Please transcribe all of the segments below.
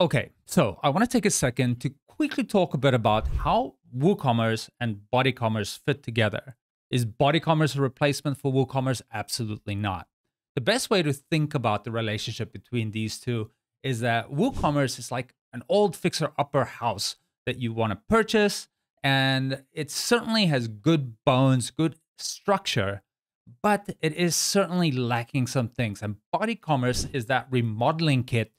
Okay, so I want to take a second to quickly talk a bit about how WooCommerce and BodyCommerce fit together. Is BodyCommerce a replacement for WooCommerce? Absolutely not. The best way to think about the relationship between these two is that WooCommerce is like an old fixer-upper house that you want to purchase, and it certainly has good bones, good structure, but it is certainly lacking some things. And BodyCommerce is that remodeling kit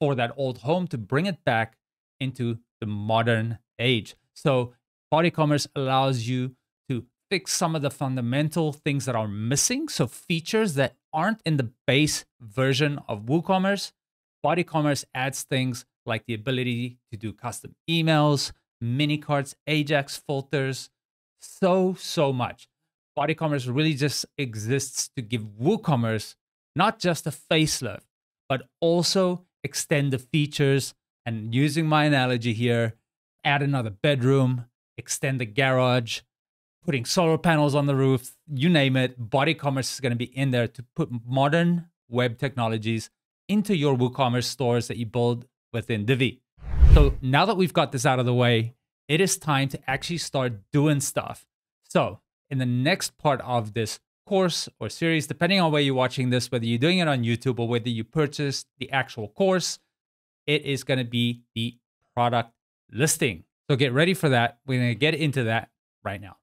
for that old home to bring it back into the modern age. So BodyCommerce allows you to fix some of the fundamental things that are missing. So features that aren't in the base version of WooCommerce. BodyCommerce adds things like the ability to do custom emails, mini carts, Ajax filters, so, so much. BodyCommerce really just exists to give WooCommerce not just a facelift, but also extend the features and using my analogy here, add another bedroom, extend the garage, putting solar panels on the roof, you name it, BodyCommerce is going to be in there to put modern web technologies into your WooCommerce stores that you build within Divi. So now that we've got this out of the way, it is time to actually start doing stuff. So in the next part of this course or series, depending on where you're watching this, whether you're doing it on YouTube or whether you purchase the actual course, it is going to be the product listing. So get ready for that. We're going to get into that right now.